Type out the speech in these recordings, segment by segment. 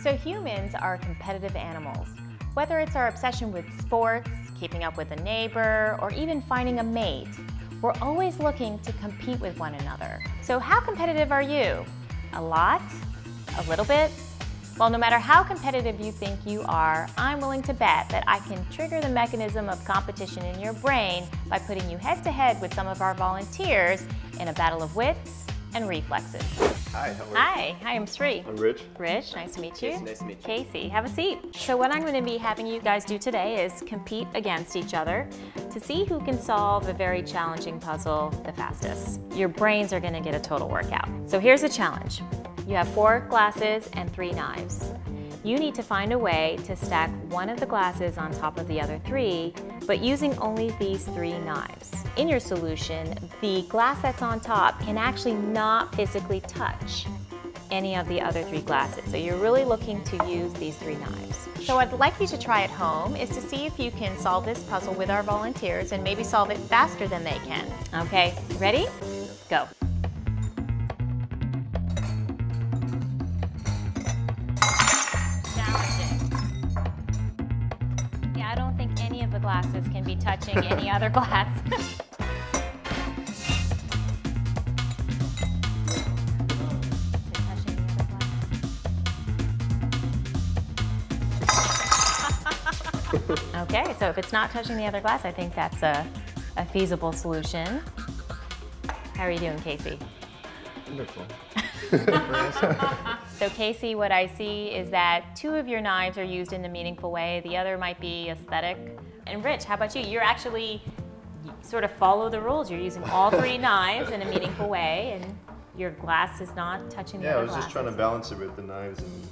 So humans are competitive animals. Whether it's our obsession with sports, keeping up with a neighbor, or even finding a mate, we're always looking to compete with one another. So how competitive are you? A lot? A little bit? Well, no matter how competitive you think you are, I'm willing to bet that I can trigger the mechanism of competition in your brain by putting you head to head with some of our volunteers in a battle of wits and reflexes. Hi, how are you? Hi, hi, I'm Sri. I'm Rich. Rich, nice to meet you. Casey, nice to meet you. Casey, have a seat. So what I'm going to be having you guys do today is compete against each other to see who can solve a very challenging puzzle the fastest. Your brains are going to get a total workout. So here's the challenge. You have four glasses and three knives. You need to find a way to stack one of the glasses on top of the other three, but using only these three knives. In your solution, the glass that's on top can actually not physically touch any of the other three glasses. So you're really looking to use these three knives. So what I'd like you to try at home is to see if you can solve this puzzle with our volunteers and maybe solve it faster than they can. Okay, ready? Go. Glasses can be touching any other glass. Touching the other glass. Okay, so if it's not touching the other glass, I think that's a, a feasible solution. How are you doing, Casey? Wonderful. So Casey, what I see is that two of your knives are used in a meaningful way. The other might be aesthetic. And Rich, how about you? You're actually you sort of follow the rules. You're using all three knives in a meaningful way, and your glass is not touching the Yeah, I was just trying to balance it with the knives and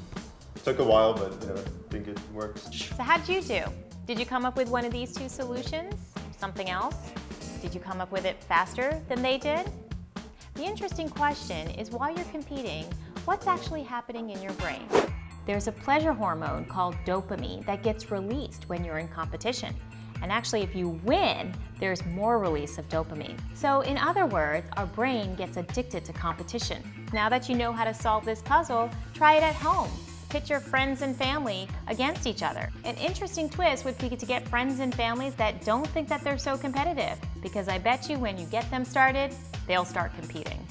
it took a while, but you know, I think it works. So how'd you do? Did you come up with one of these two solutions? Something else? Did you come up with it faster than they did? The interesting question is while you're competing, what's actually happening in your brain? There's a pleasure hormone called dopamine that gets released when you're in competition. And actually, if you win, there's more release of dopamine. So in other words, our brain gets addicted to competition. Now that you know how to solve this puzzle, try it at home. Pit your friends and family against each other. An interesting twist would be to get friends and families that don't think that they're so competitive, because I bet you when you get them started, they'll start competing.